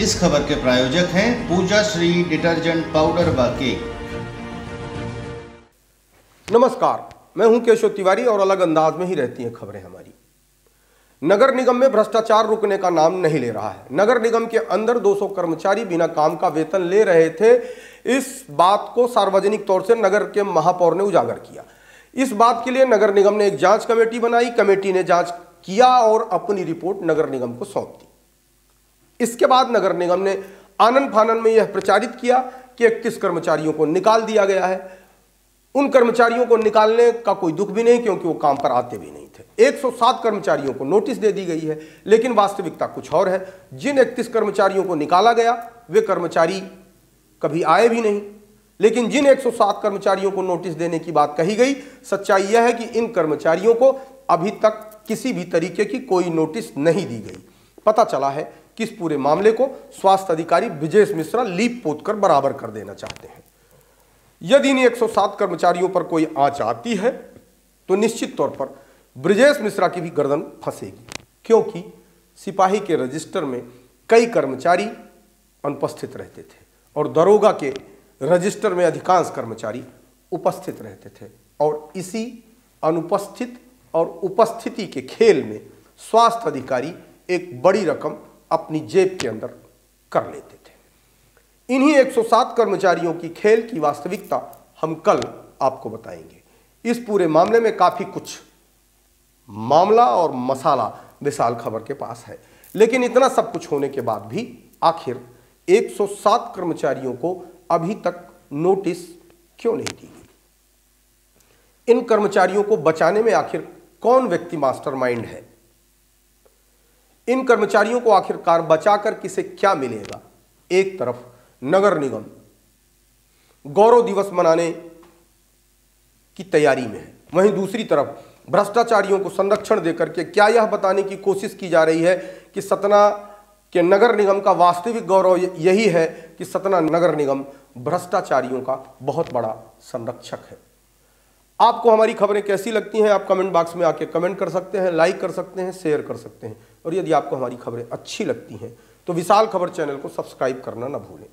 इस खबर के प्रायोजक हैं पूजा श्री डिटर्जेंट पाउडर व केक। नमस्कार, मैं हूँ केशव तिवारी और अलग अंदाज में ही रहती हैं खबरें हमारी। नगर निगम में भ्रष्टाचार रुकने का नाम नहीं ले रहा है। नगर निगम के अंदर 200 कर्मचारी बिना काम का वेतन ले रहे थे। इस बात को सार्वजनिक तौर से नगर के महापौर ने उजागर किया। इस बात के लिए नगर निगम ने एक जाँच कमेटी बनाई। कमेटी ने जाँच किया और अपनी रिपोर्ट नगर निगम को सौंप दी। इसके बाद नगर निगम ने आनंद फानन में यह प्रचारित किया कि इक्कीस कर्मचारियों को निकाल दिया गया है। उन कर्मचारियों को निकालने का कोई दुख भी नहीं, क्योंकि वो काम पर आते भी नहीं थे। 107 कर्मचारियों को नोटिस दे दी गई है, लेकिन वास्तविकता कुछ और है। जिन 31 कर्मचारियों को निकाला गया, वे कर्मचारी कभी आए भी नहीं। लेकिन जिन 107 कर्मचारियों को नोटिस देने की बात कही गई, सच्चाई यह है कि इन कर्मचारियों को अभी तक किसी भी तरीके की कोई नोटिस नहीं दी गई। पता चला है कि इस पूरे मामले को स्वास्थ्य अधिकारी विजय मिश्रा लीप पोत कर बराबर कर देना चाहते हैं। यदि इन 107 कर्मचारियों पर कोई आँच आती है तो निश्चित तौर पर ब्रजेश मिश्रा की भी गर्दन फंसेगी, क्योंकि सिपाही के रजिस्टर में कई कर्मचारी अनुपस्थित रहते थे और दरोगा के रजिस्टर में अधिकांश कर्मचारी उपस्थित रहते थे। और इसी अनुपस्थित और उपस्थिति के खेल में स्वास्थ्य अधिकारी एक बड़ी रकम अपनी जेब के अंदर कर लेते थे। इन्हीं 107 कर्मचारियों की खेल की वास्तविकता हम कल आपको बताएँगे। इस पूरे मामले में काफ़ी कुछ मामला और मसाला विशाल खबर के पास है। लेकिन इतना सब कुछ होने के बाद भी आखिर 107 कर्मचारियों को अभी तक नोटिस क्यों नहीं दी गई? इन कर्मचारियों को बचाने में आखिर कौन व्यक्ति मास्टरमाइंड है? इन कर्मचारियों को आखिरकार बचाकर किसे क्या मिलेगा? एक तरफ़ नगर निगम गौरव दिवस मनाने की तैयारी में है। वहीं दूसरी तरफ़ भ्रष्टाचारियों को संरक्षण देकर के क्या यह बताने की कोशिश की जा रही है कि सतना के नगर निगम का वास्तविक गौरव यही है कि सतना नगर निगम भ्रष्टाचारियों का बहुत बड़ा संरक्षक है। आपको हमारी खबरें कैसी लगती हैं, आप कमेंट बॉक्स में आके कमेंट कर सकते हैं लाइक कर सकते हैं शेयर कर सकते हैं। और यदि आपको हमारी खबरें अच्छी लगती हैं तो विशाल खबर चैनल को सब्सक्राइब करना ना भूलें।